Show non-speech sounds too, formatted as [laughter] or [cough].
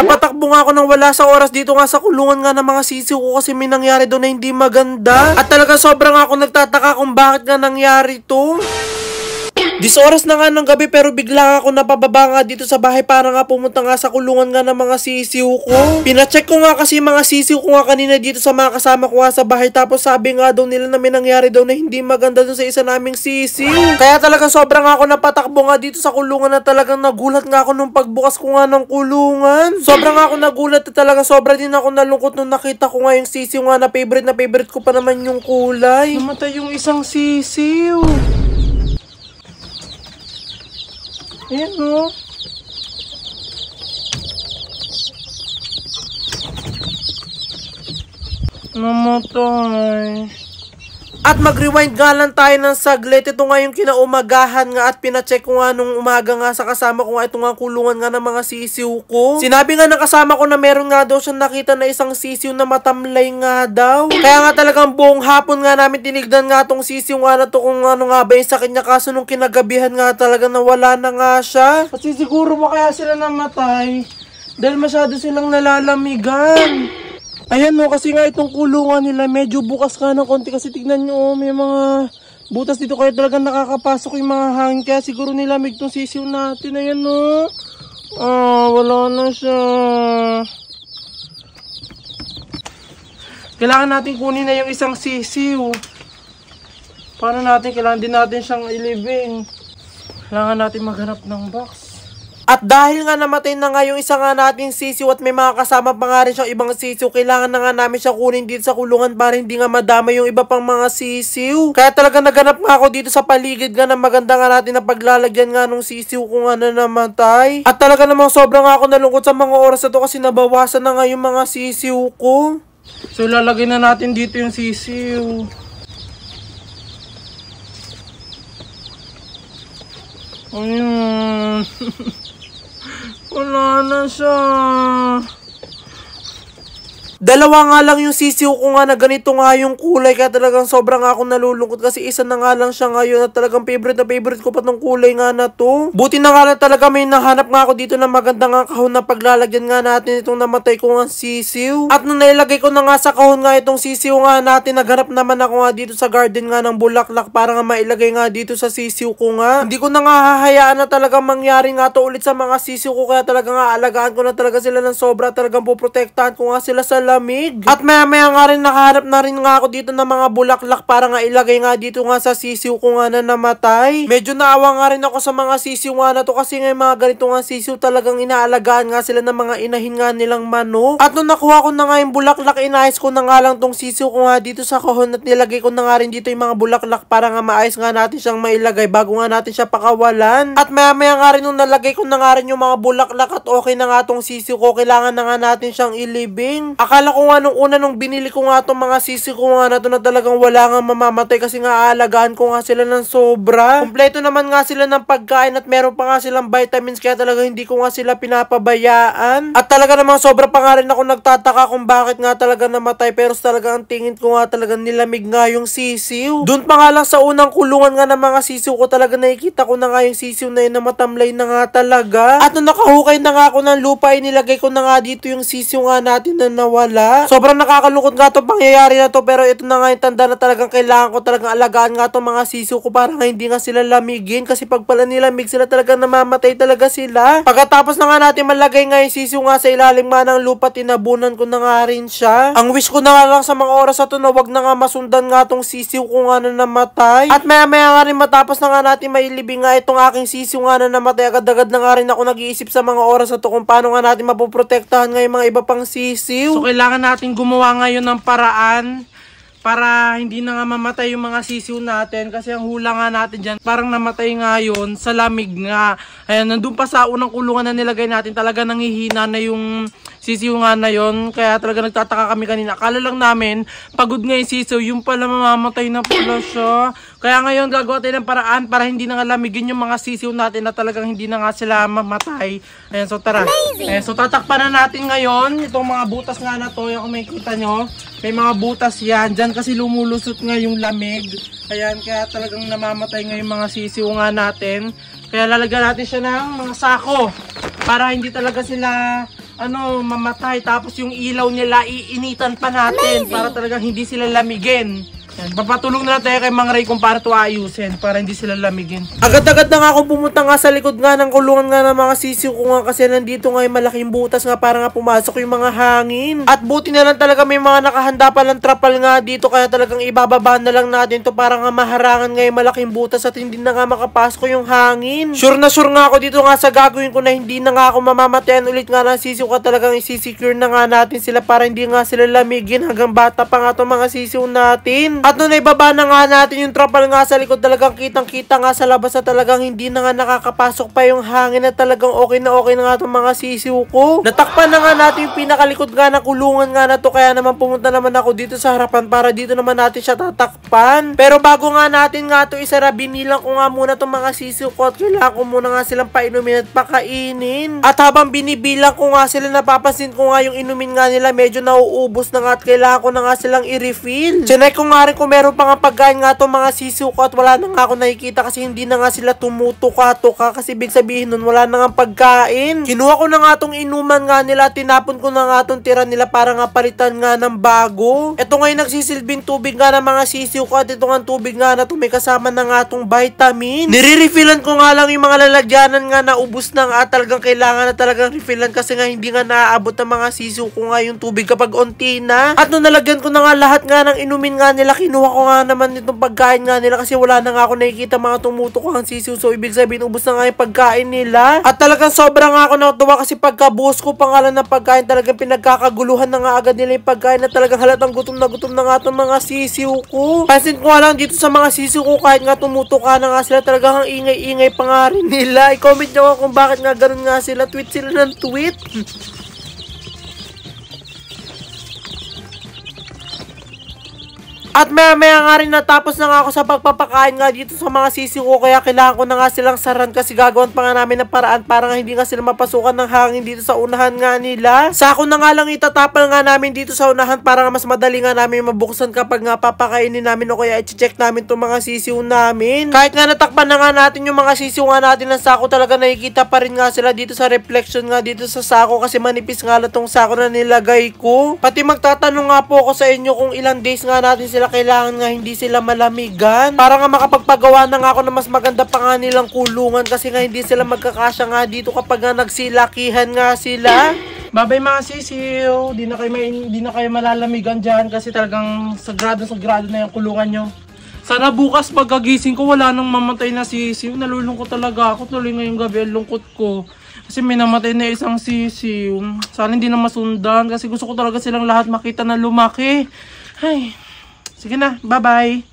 Napatakbo nga ako ng wala sa oras dito nga sa kulungan nga ng mga sisiw ko kasi may nangyari doon na hindi maganda. At talaga sobrang ako nagtataka kung bakit nga nangyari to. Dis oras na nga ng gabi pero bigla ako napababa nga dito sa bahay para nga pumunta nga sa kulungan nga ng mga sisiw ko. Pinacheck ko nga kasi mga sisiw ko nga kanina dito sa mga kasama ko nga sa bahay tapos sabi nga daw nila na may nangyari daw na hindi maganda dun sa isa naming sisiw. Kaya talaga sobrang ako napatakbo nga dito sa kulungan na talagang nagulat nga ako nung pagbukas ko nga ng kulungan. Sobrang ako nagulat at talaga sobra din ako nalungkot nung nakita ko nga yung sisiw nga na favorite na favorite ko pa naman yung kulay. Namatay yung isang sisiw. Ayan o. Namatay. At mag-rewind nga lang tayo ng saglit. Ito nga yung kinaumagahan nga at pinacheck ko nga nung umaga nga sa kasama ko nga ito nga kulungan nga ng mga sisiw ko. Sinabi nga ng kasama ko na meron nga daw siyang nakita na isang sisiw na matamlay nga daw. Kaya nga talagang buong hapon nga namin tinignan nga tong sisiw nga na to kung ano nga ba yung sakit niya. Kaso nung kinagabihan nga talaga nawala na nga siya. Kasi siguro ba kaya sila namatay? Dahil masyado silang nalalamigan. Ayan no, kasi nga itong kulungan nila medyo bukas nga ng konti kasi tignan nyo oh, may mga butas dito kaya talagang nakakapasok yung mga hangin kaya siguro nilamig tong sisiw natin. Ayan no. Ah, wala na siya. Kailangan natin kunin na yung isang sisiw. Paano natin? Kailangan din natin siyang ilibing. Kailangan natin maghanap ng box. At dahil nga namatay na nga yung isa nga nating sisiw at may mga kasama pa nga rin siyang ibang sisiw, kailangan na nga namin siya kunin dito sa kulungan para hindi nga madama yung iba pang mga sisiw. Kaya talaga naganap nga ako dito sa paligid nga na maganda nga natin na paglalagyan nga nung sisiw ko nga na namatay. At talaga namang sobrang ako nalungkot sa mga oras na to kasi nabawasan na nga yung mga sisiw ko. So lalagay na natin dito yung sisiw. Ayun. [laughs] Wala na siya. Dalawa nga lang yung sisiw ko nga na ganito nga yung kulay kaya talagang sobrang ako nalulungkot kasi isa na nga lang siya ngayon at talagang favorite na favorite ko pa tong kulay nga na to. Buti na nga lang talaga may nahanap nga ako dito na maganda nga kahon na paglalagyan nga natin itong namatay ko nga sisiw. At nung nailagay ko na nga sa kahon nga itong sisiw nga natin naghanap naman ako nga dito sa garden nga ng bulaklak para nga mailagay nga dito sa sisiw ko nga. Hindi ko na nga hahayaan na talagang mangyari nga to ulit sa mga sisiw ko kaya talaga nga alagaan ko na talaga sila ng sobra talagang poprotektahan ko nga sila sa lamig. At maya maya nga rin nakaharap na rin nga ako dito ng mga bulaklak para nga ilagay nga dito nga sa sisiw ko nga na namatay. Medyo naawa nga rin ako sa mga sisiw nga na to kasi nga mga ganito nga sisiw talagang inaalagaan nga sila ng mga inahin nga nilang manok. At nung nakuha ko na nga yung bulaklak, inayos ko na nga lang tong sisiw ko nga dito sa kahon at nilagay ko na nga rin dito yung mga bulaklak para nga maayos nga natin siyang mailagay bago nga natin siya pakawalan. At maya maya nga rin nung nalagay ko na nga rin yung mga bulaklak at okay na nga tong sisiw ko, kailangan na nga natin siyang ilibing. Akala ko nga nung una nung binili ko nga tong mga sisiw ko nga na to na talagang wala nga mamamatay kasi nga aalagaan ko nga sila ng sobra. Kompleto naman nga sila ng pagkain at meron pa nga silang vitamins kaya talaga hindi ko nga sila pinapabayaan. At talaga namang sobra pa nga rin ako nagtataka kung bakit nga talaga namatay pero talaga ang tingin ko nga talaga nilamig nga yung sisiw. Doon pa nga lang sa unang kulungan nga ng mga sisiw ko talaga nakikita ko na nga yung sisiw na yun na matamlay na nga talaga. At nung nakahukay na nga ako ng lupa inilagay ko na nga dito yung sisiw nga natin na nawala. Sobrang nakakalungkot nga itong pangyayari na to pero ito na nga yung tanda na talagang kailangan ko talagang alagaan nga itong mga sisiw ko para nga hindi nga sila lamigin kasi pag pala nilamig sila talagang namamatay talaga sila. Pagkatapos na nga natin malagay nga yung sisiw nga sa ilalim nga ng lupa tinabunan ko na nga rin siya. Ang wish ko na nga lang sa mga oras na to na wag na nga masundan nga tong sisiw ko nga na namatay. At maya maya nga rin matapos na nga natin mailibing nga itong aking sisiw nga na namatay agad-agad na nga rin ako nag-iisip sa mga oras na to kung paano nga natin mapoprotektahan nga yung mga iba pang sisiw. So kailangan natin gumawa ngayon ng paraan para hindi na nga mamatay yung mga sisiw natin kasi ang hula nga natin dyan parang namatay nga yun sa lamig nga. Ayan nandun pa sa unang kulungan na nilagay natin talaga nangihina na yung sisiw nga na yon kaya talaga nagtataka kami kanina akala lang namin pagod nga yung sisiw yung pala mamamatay na pala siya kaya ngayon gagawa tayo ng paraan para hindi na nga lamigin yung mga sisiw natin na talagang hindi na nga sila mamatay ayan so tara ayan, so tatakpan na natin ngayon itong mga butas nga na to yung makikita nyo may mga butas yan. Diyan kasi lumulusot nga yung lamig. Ayan, kaya talagang namamatay nga yung mga sisiw nga natin. Kaya lalagyan natin siya ng mga sako. Para hindi talaga sila ano, mamatay. Tapos yung ilaw nila, iinitan pa natin para talagang hindi sila lamigin. Yan, papatulong na tayo kay Mang Ray kung para to ayusin para hindi sila lamigin. Agad-agad na nga akong pumunta nga sa likod nga ng kulungan nga ng mga sisiw ko nga kasi nandito nga yung malaking butas nga para nga pumasok yung mga hangin. At buti na lang talaga may mga nakahanda pa ng trapal nga dito kaya talagang ibababa na lang natin to para nga maharangan nga yung malaking butas at hindi na nga makapasok yung hangin. Sure na sure nga ako dito nga sa gagawin ko na hindi na nga ako mamamatayan ulit nga ng sisiw ka talagang isisecure na nga natin sila para hindi nga sila lamigin hanggang bata pa nga itong mga sisiw natin. At nung naibaba na nga natin yung trapal nga sa likod talagang kitang kita nga sa labas na talagang hindi na nga nakakapasok pa yung hangin na talagang okay na okay na nga itong mga sisiw ko. Natakpan na nga natin yung pinakalikod nga na kulungan nga na to kaya naman pumunta naman ako dito sa harapan para dito naman natin siya tatakpan. Pero bago nga natin nga to isara binilang ko nga muna itong mga sisiw ko at kailangan ko muna nga silang painumin at pakainin. At habang binibilang ko nga sila napapansin ko nga yung inumin nga nila medyo nauubos na nga at kailangan ko na nga silang i-refill. Chinek ko nga rin kung meron pa nga pagkain nga itong mga sisiw ko at wala na nga ako nakikita kasi hindi na nga sila tumutuka-tuka kasi big sabihin nun wala na nga pagkain. Kinuha ko na nga itong inuman nga nila tinapon ko na nga itong tira nila para nga palitan nga ng bago. Ito nga yung nagsisilbing tubig nga ng mga sisiw ko at ito nga tubig nga na ito may kasama na nga itong vitamin. Nire-refillan ko nga lang yung mga lalagyanan nga na ubus na nga at talagang kailangan na talagang refillan kasi nga hindi nga naaabot ng mga sisiw ko nga yung tubig kapag onti na. At nung nalagyan ko na nga lahat nga ng inumin nga nila, kinuha ko nga naman itong pagkain nga nila kasi wala na nga ako nakikita mga tumutok ang sisiw. So, ibig sabihin, ubos na nga yung pagkain nila. At talagang sobrang ako natuwa kasi pagkabuhos ko pangalan ng pagkain, talagang pinagkakaguluhan na nga agad nila yung pagkain na talagang halatang gutom na gutom na nga itong mga sisiw ko. Pansin ko nga lang dito sa mga sisiw ko kahit nga tumutuka na nga sila talagang ang ingay-ingay pa nga rin nila. I-comment nyo kung bakit nga ganun nga sila. Tweet sila ng tweet. [laughs] At maya maya nga rin natapos na nga ako sa pagpapakain nga dito sa mga sisiw ko kaya kailangan ko na nga silang saran kasi gagawin pa nga namin ng paraan para nga hindi nga sila mapasukan ng hangin dito sa unahan nga nila. Sa ako na nga lang itatapal nga namin dito sa unahan para nga mas madali nga namin mabuksan kapag nga papakainin namin o kaya i-check namin itong mga sisiw namin. Kahit nga natakpan na nga natin yung mga sisiw nga natin ng sako talaga nakikita pa rin nga sila dito sa reflection nga dito sa sako kasi manipis nga lang sako na nilagay ko. Pati magtatanong nga po ako sa inyo kung ilang days nga natin sila kailangan nga hindi sila malamigan. Para nga makapagpagawa na nga ako na mas maganda pa nga nilang kulungan kasi nga hindi sila magkakasya nga dito kapag nga nagsilakihan nga sila. Babay mga sisiw, di na kayo, may, di na kayo malalamigan dyan kasi talagang sagrado sagrado na yung kulungan nyo. Sana bukas pagkagising ko wala nang mamatay na sisiw. Nalulungkot talaga ako tuloy ngayong gabi. Ang lungkot ko. Kasi may namatay na isang sisiw. Sana hindi na masundan kasi gusto ko talaga silang lahat makita na lumaki. Ay, sige na. Bye-bye.